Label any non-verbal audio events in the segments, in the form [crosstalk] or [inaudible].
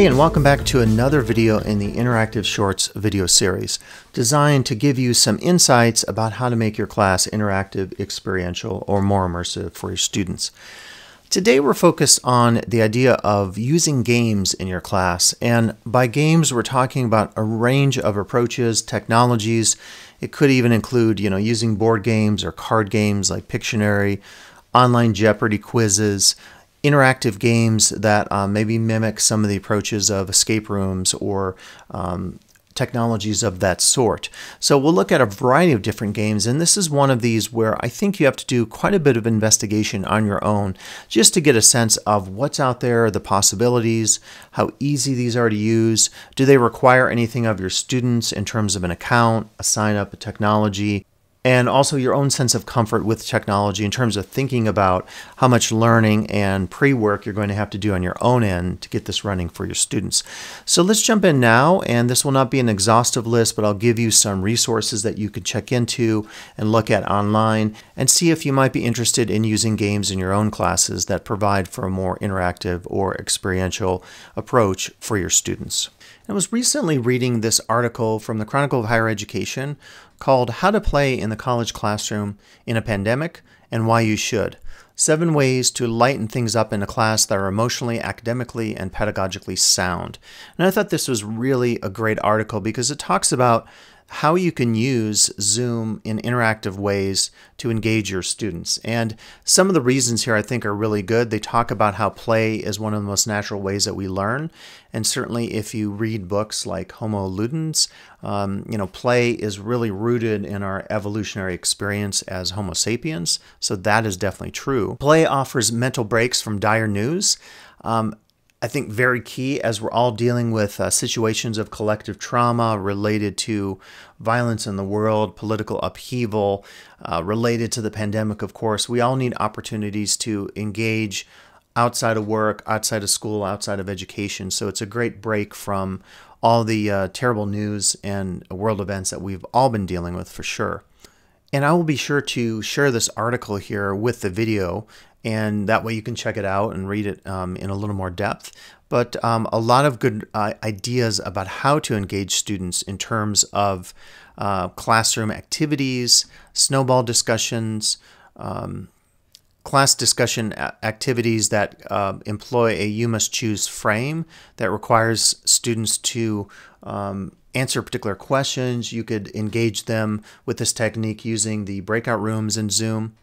Hey, and welcome back to another video in the Interactive Shorts video series, designed to give you some insights about how to make your class interactive, experiential, or more immersive for your students. Today we're focused on the idea of using games in your class, and by games we're talking about a range of approaches, technologies. It could even include, you know, using board games or card games like Pictionary, online Jeopardy quizzes, interactive games that um, maybe mimic some of the approaches of escape rooms or um, technologies of that sort. So we'll look at a variety of different games, and this is one of these where I think you have to do quite a bit of investigation on your own just to get a sense of what's out there, the possibilities, how easy these are to use, do they require anything of your students in terms of an account, a sign up, a technology, and also your own sense of comfort with technology in terms of thinking about how much learning and pre work you're going to have to do on your own end to get this running for your students. So let's jump in now, and this will not be an exhaustive list, but I'll give you some resources that you can check into and look at online and see if you might be interested in using games in your own classes that provide for a more interactive or experiential approach for your students. I was recently reading this article from the Chronicle of Higher Education called How to Play in the College Classroom in a Pandemic and Why You Should. Seven ways to lighten things up in a class that are emotionally, academically, and pedagogically sound. And I thought this was really a great article because it talks about how you can use Zoom in interactive ways to engage your students. And some of the reasons here I think are really good. They talk about how play is one of the most natural ways that we learn. And certainly if you read books like Homo Ludens, um, you know, play is really rooted in our evolutionary experience as Homo sapiens. So that is definitely true. Play offers mental breaks from dire news. Um, I think very key as we're all dealing with uh, situations of collective trauma related to violence in the world, political upheaval, uh, related to the pandemic, of course. We all need opportunities to engage outside of work, outside of school, outside of education. So it's a great break from all the uh, terrible news and world events that we've all been dealing with for sure. And I will be sure to share this article here with the video and that way you can check it out and read it um, in a little more depth. But um, a lot of good uh, ideas about how to engage students in terms of uh, classroom activities, snowball discussions, um, class discussion activities that uh, employ a you must choose frame that requires students to um, answer particular questions. You could engage them with this technique using the breakout rooms in Zoom.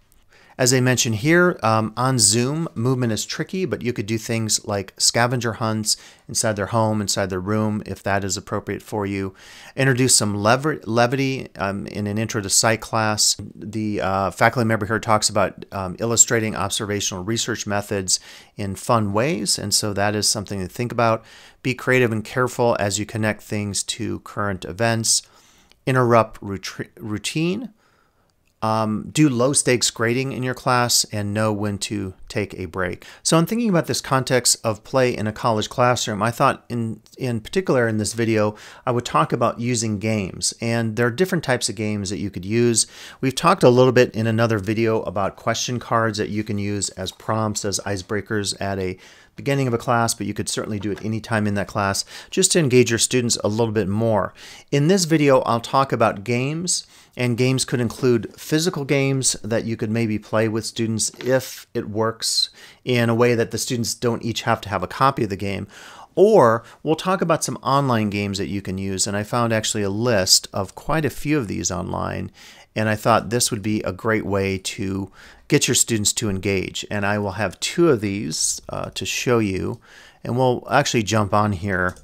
As I mentioned here, um, on Zoom, movement is tricky, but you could do things like scavenger hunts inside their home, inside their room, if that is appropriate for you. Introduce some levity um, in an intro to psych class. The uh, faculty member here talks about um, illustrating observational research methods in fun ways, and so that is something to think about. Be creative and careful as you connect things to current events. Interrupt routine um, do low stakes grading in your class and know when to take a break. So, in thinking about this context of play in a college classroom, I thought in, in particular in this video, I would talk about using games. And there are different types of games that you could use. We've talked a little bit in another video about question cards that you can use as prompts, as icebreakers at a beginning of a class, but you could certainly do it anytime in that class just to engage your students a little bit more. In this video, I'll talk about games and games could include physical games that you could maybe play with students if it works in a way that the students don't each have to have a copy of the game. Or we'll talk about some online games that you can use. And I found actually a list of quite a few of these online. And I thought this would be a great way to get your students to engage. And I will have two of these uh, to show you. And we'll actually jump on here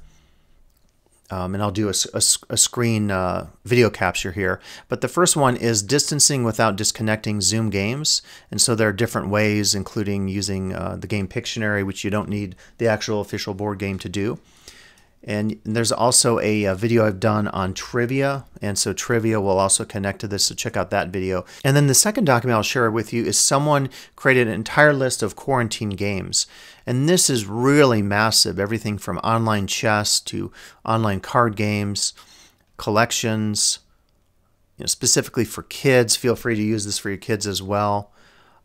um, and I'll do a, a, a screen uh, video capture here. But the first one is distancing without disconnecting Zoom games. And so there are different ways, including using uh, the game Pictionary, which you don't need the actual official board game to do. And there's also a, a, video I've done on trivia, and so trivia will also connect to this, so check out that video. And then the second document I'll share with you is someone created an entire list of quarantine games. And this is really massive, everything from online chess to online card games, collections, you know, specifically for kids. Feel free to use this for your kids as well.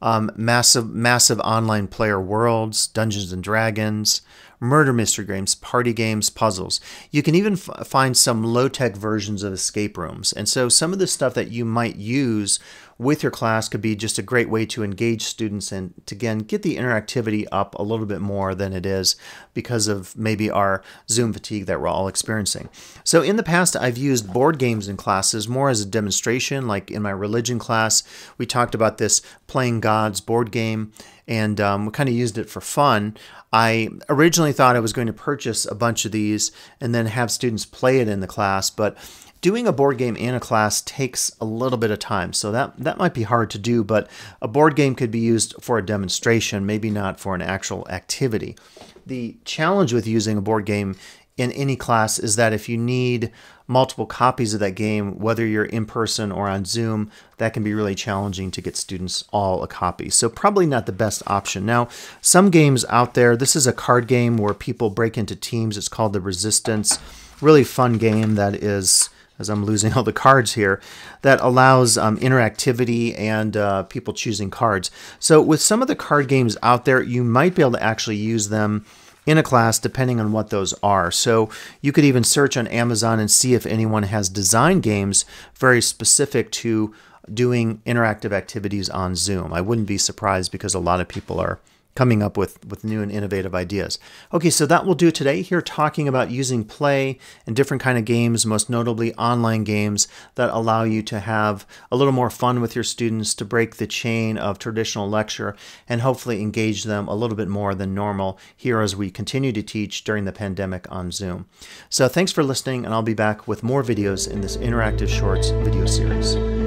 Um, massive, massive online player worlds, Dungeons and Dragons, murder mystery games, party games, puzzles. You can even find some low tech versions of escape rooms. And so some of the stuff that you might use with your class could be just a great way to engage students and to again get the interactivity up a little bit more than it is because of maybe our Zoom fatigue that we're all experiencing. So in the past, I've used board games in classes more as a demonstration, like in my religion class, we talked about this playing Gods board game and um, we kind of used it for fun. I originally thought I was going to purchase a bunch of these and then have students play it in the class, but doing a board game in a class takes a little bit of time, so that, that might be hard to do, but a board game could be used for a demonstration, maybe not for an actual activity. The challenge with using a board game in any class is that if you need multiple copies of that game, whether you're in person or on Zoom, that can be really challenging to get students all a copy. So, probably not the best option. Now, some games out there, this is a card game where people break into teams. It's called The Resistance. Really fun game that is as I'm losing [laughs] all the cards here, that allows um, interactivity and uh, people choosing cards. So, with some of the card games out there, you might be able to actually use them in a class depending on what those are. So, you could even search on Amazon and see if anyone has designed games very specific to doing interactive activities on Zoom. I wouldn't be surprised because a lot of people are coming up with, with new and innovative ideas. Okay, so that will do today here talking about using play and different kind of games, most notably online games that allow you to have a little more fun with your students to break the chain of traditional lecture and hopefully engage them a little bit more than normal here as we continue to teach during the pandemic on Zoom. So thanks for listening and I'll be back with more videos in this interactive shorts video series.